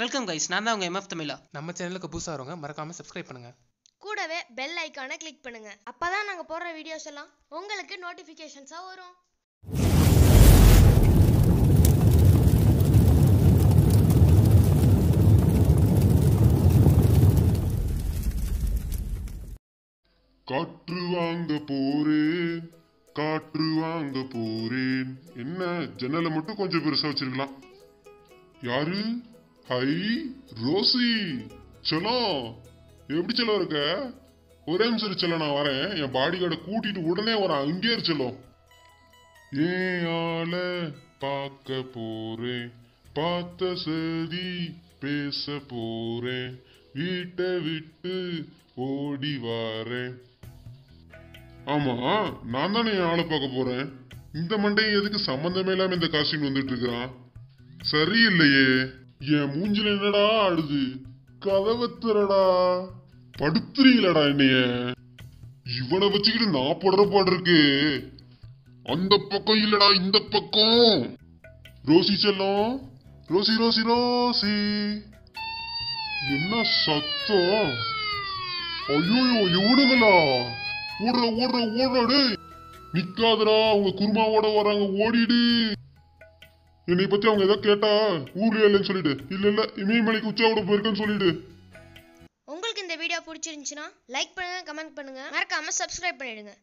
Welcome guys நான் தான் உங்கள் எம்எஃப் தமிழா. நம்ம சேனலுக்கு புதுசாக வரவங்க மறக்காமல் சப்ஸ்கிரைப் பண்ணுங்கள் கூடவே பெல் ஐக்கானை கிளிக் பண்ணுங்க. அப்பதான் நாங்க போடுற வீடியோஸ் எல்லாம் உங்களுக்கு நோட்டிபிகேஷன்ஸா வரும். காற்று வாங்க போறேன். காற்று வாங்க போறேன். என்ன? ஜன்னலை மட்டும் கொஞ்சம் பெருசா வச்சிருக்கலாம். யாரு? ஹை ரோசி செலோ எப்படி செலோ இருக்க? ஒரே நிமிஷம் இரு நான் வரேன். என் பாடி கார்டை கூட்டிட்டு உடனே வரேன். அங்கே இரு செல்லம். ஏன் ஆள பார்க்க போறேன்? பார்த்த சதி பேச போறேன். வீட்டை விட்டு ஓடி வரேன். ஆமா நான் தானே என் ஆளை பார்க்க போறேன். இந்த மண்டை எதுக்கு சம்மந்தமே இல்லாம இந்த காஸ்டியூம் வந்துட்டு இருக்கிறான்? சரியில்லையே. என் மூஞ்சில என்னடா ஆடுது? கதவை திறடா. படுத்துறீங்களடா என்னைய. இவனை வச்சுக்கிட்டு நான் போடுற பாடு இருக்கு. அந்த பக்கம் இல்லடா இந்த பக்கம். ரோசி செல்லம். Rosie Rosie Rosie. என்ன சத்தம்? ஐயோ எவனுங்களா ஓடுற ஓடுற ஓடுற நிக்காதடா அவங்க குருமாவோட வராங்க ஓடிடு. என்னை பத்தி அவங்க ஏதோ கேட்டா ஊர்ல இல்லைன்னு சொல்லிடு. இல்ல இல்ல இமயமலைக்கு உச்சாவோட போயிருக்கேன்னு சொல்லிடு. உங்களுக்கு இந்த வீடியோ பிடிச்சிருந்துச்சுன்னா லைக் பண்ணுங்க கமெண்ட் பண்ணுங்க. மறக்காம சப்ஸ்கிரைப் பண்ணிடுங்க.